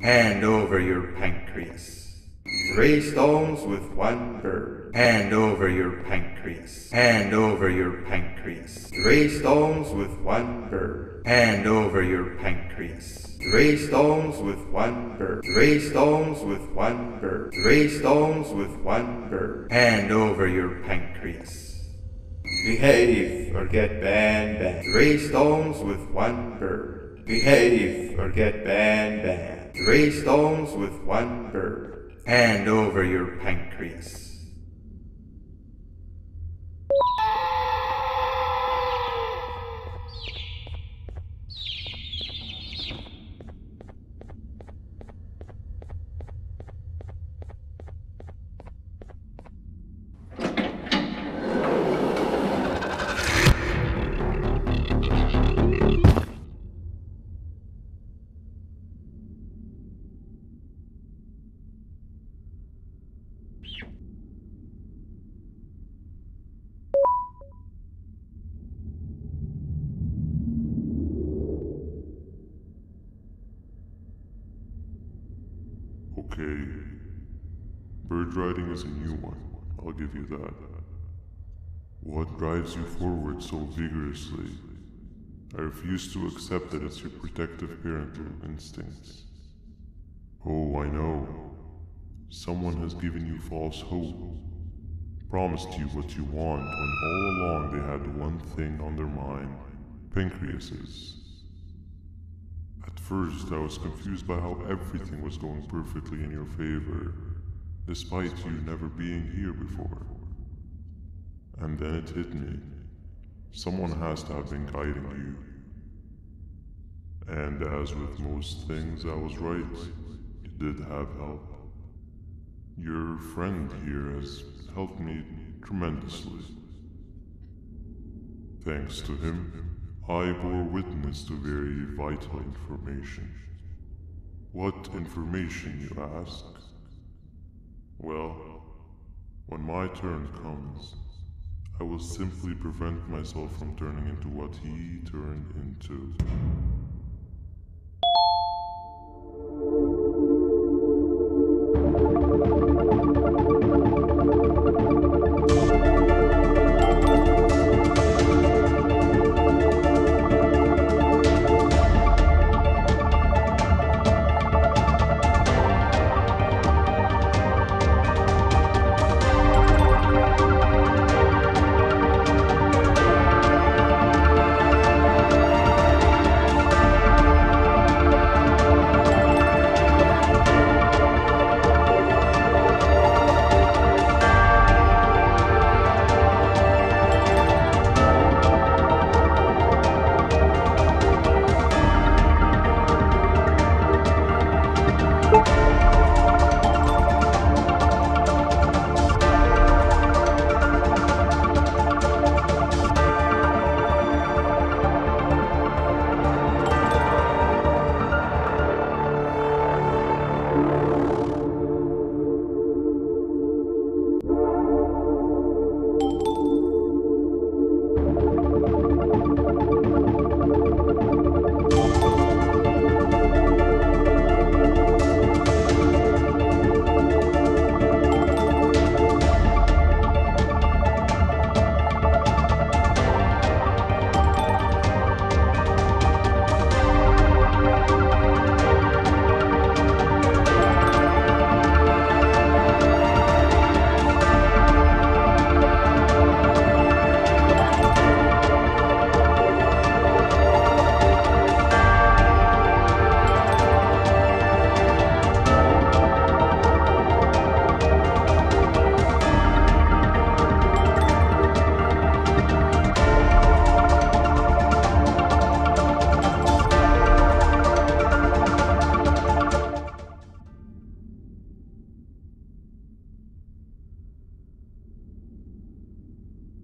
Hand over your pancreas. Three stones with one bird. Hand over your pancreas. Hand over your pancreas. Three stones with one bird. Hand over your pancreas. Three stones with one bird. Three stones with one bird. Three stones with one bird. Hand over your pancreas. Behave or get banned banned. Three stones with one bird. Behave or get banned banned. Three stones with one bird. Hand over your pancreas. Okay. Bird riding is a new one, I'll give you that. What drives you forward so vigorously? I refuse to accept that it's your protective parental instincts. Oh, I know. Someone has given you false hope. Promised you what you want when all along they had one thing on their mind pancreases. First, I was confused by how everything was going perfectly in your favor, despite you never being here before. And then it hit me. Someone has to have been guiding you. And as with most things, I was right. You did have help. Your friend here has helped me tremendously. Thanks to him, I bore witness to very vital information. What information, you ask? Well, when my turn comes, I will simply prevent myself from turning into what he turned into.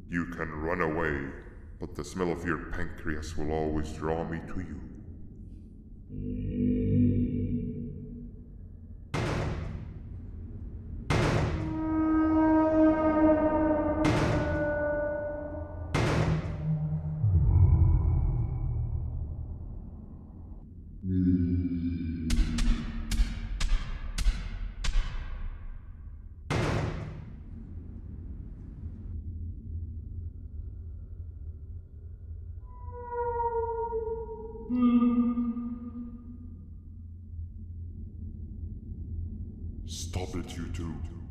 You can run away, but the smell of your pancreas will always draw me to you. It, you two.